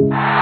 you